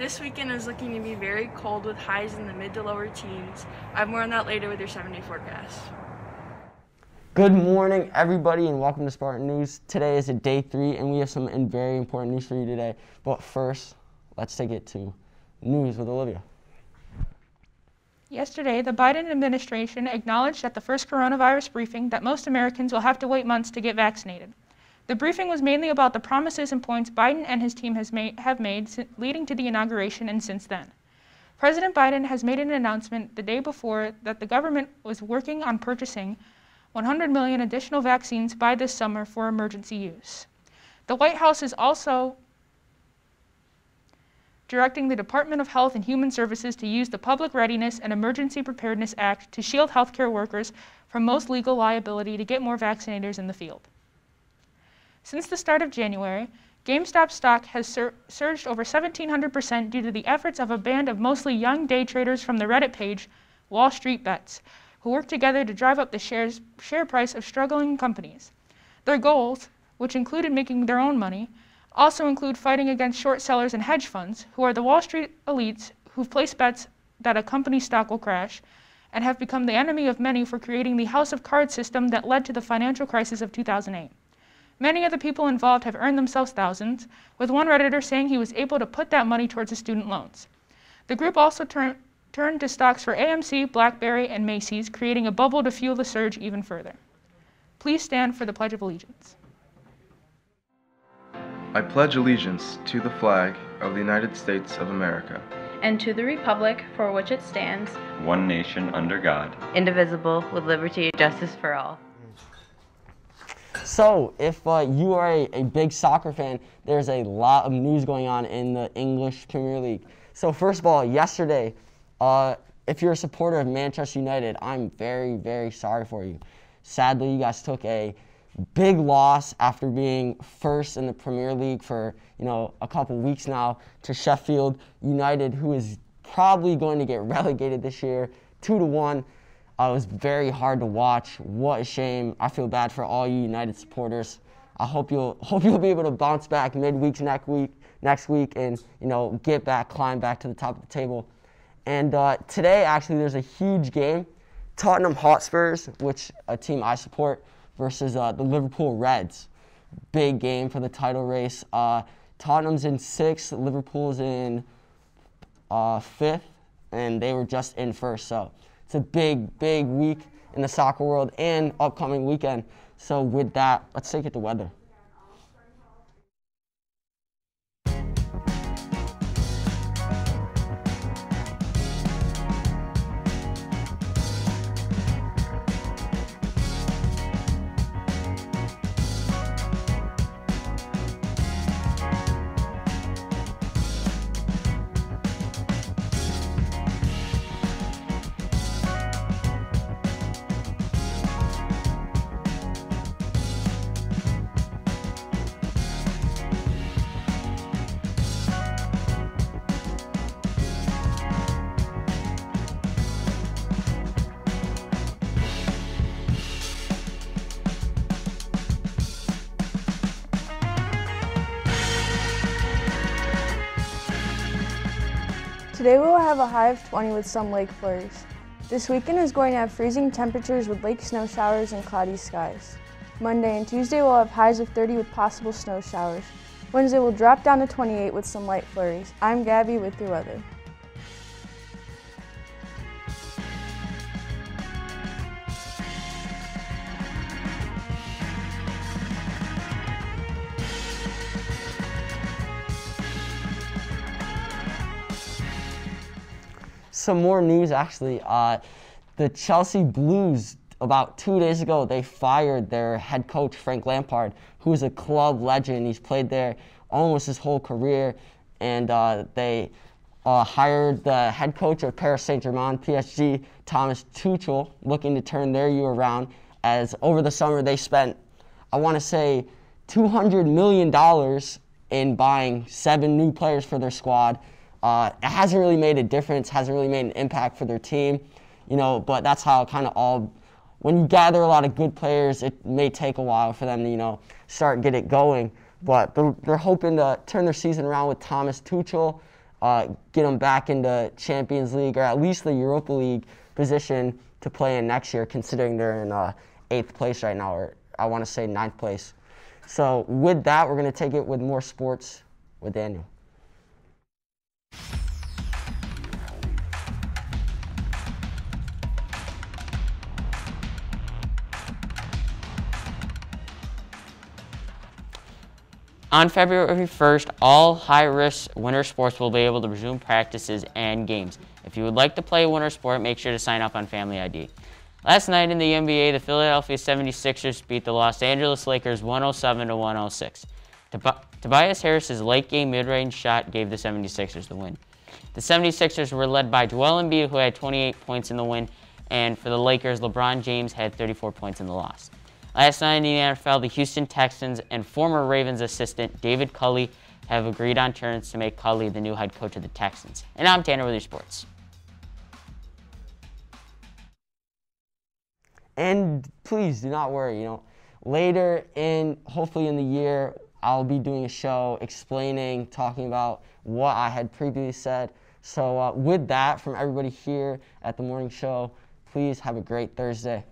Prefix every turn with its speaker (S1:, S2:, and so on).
S1: This weekend is looking to be very cold with highs in the mid to lower teens. I have more on that later with your seven day forecast.
S2: Good morning, everybody, and welcome to Spartan News. Today is a day three, and we have some very important news for you today. But first, let's take it to news with Olivia.
S3: Yesterday, the Biden administration acknowledged at the first coronavirus briefing that most Americans will have to wait months to get vaccinated. The briefing was mainly about the promises and points Biden and his team made, have made leading to the inauguration and since then. President Biden has made an announcement the day before that the government was working on purchasing 100 million additional vaccines by this summer for emergency use. The White House is also directing the Department of Health and Human Services to use the Public Readiness and Emergency Preparedness Act to shield healthcare workers from most legal liability to get more vaccinators in the field. Since the start of January, GameStop stock has sur- surged over 1,700% due to the efforts of a band of mostly young day traders from the Reddit page Wall Street Bets, who work together to drive up the shares, share price of struggling companies. Their goals, which included making their own money, also include fighting against short sellers and hedge funds, who are the Wall Street elites who've placed bets that a company's stock will crash and have become the enemy of many for creating the house of cards system that led to the financial crisis of 2008. Many of the people involved have earned themselves thousands, with one Redditor saying he was able to put that money towards his student loans. The group also tur- turned to stocks for AMC, BlackBerry, and Macy's, creating a bubble to fuel the surge even further. Please stand for the Pledge of Allegiance.
S4: I pledge allegiance to the flag of the United States of America
S5: and to the republic for which it stands,
S6: one nation under God,
S7: indivisible, with liberty and justice for all.
S2: So, if uh, you are a, a, big soccer fan, there's a lot of news going on in the English Premier League. So, first of all, yesterday, uh, if you're a supporter of Manchester United, I'm very, very sorry for you. Sadly, you guys took a big loss after being first in the Premier League for you know a couple weeks now to Sheffield United, who is probably going to get relegated this year, two to one. Uh, it was very hard to watch. What a shame. I feel bad for all you United supporters. I hope you'll hope you'll be able to bounce back midweek next week next week and you know get back, climb back to the top of the table. And uh, today, actually, there's a huge game. Tottenham Hotspurs, which a team I support, versus uh, the Liverpool Reds. Big game for the title race. Uh, Tottenham's in sixth, Liverpool's in uh, fifth, and they were just in first. So it's a big, big week in the soccer world and upcoming weekend. So with that, let's take it to weather.
S8: Today we will have a high of 20 with some lake flurries. This weekend is going to have freezing temperatures with lake snow showers and cloudy skies. Monday and Tuesday will have highs of 30 with possible snow showers. Wednesday will drop down to 28 with some light flurries. I'm Gabby with your weather.
S2: Some more news actually. Uh, the Chelsea Blues, about two days ago, they fired their head coach, Frank Lampard, who is a club legend. He's played there almost his whole career. And uh, they uh, hired the head coach of Paris Saint Germain, PSG, Thomas Tuchel, looking to turn their year around. As over the summer, they spent, I want to say, $200 million in buying seven new players for their squad. Uh, it hasn't really made a difference, hasn't really made an impact for their team, you know, but that's how kind of all, when you gather a lot of good players, it may take a while for them to, you know, start get it going. But they're, hoping to turn their season around with Thomas Tuchel. uh, get them back into Champions League or at least the Europa League position to play in next year, considering they're in uh, eighth place right now, or I want to say ninth place. So with that, we're going to take it with more sports with Daniel.
S9: On February 1st, all high-risk winter sports will be able to resume practices and games. If you would like to play a winter sport, make sure to sign up on Family ID. Last night in the NBA, the Philadelphia 76ers beat the Los Angeles Lakers 107 to 106. Tobias Harris's late-game mid-range shot gave the 76ers the win. The 76ers were led by Joel Embiid, who had 28 points in the win, and for the Lakers, LeBron James had 34 points in the loss. Last night in the NFL, the Houston Texans and former Ravens assistant David Culley have agreed on terms to make Culley the new head coach of the Texans. And I'm Tanner with your sports.
S2: And please do not worry, you know, later in hopefully in the year, I'll be doing a show explaining, talking about what I had previously said. So, uh, with that, from everybody here at the morning show, please have a great Thursday.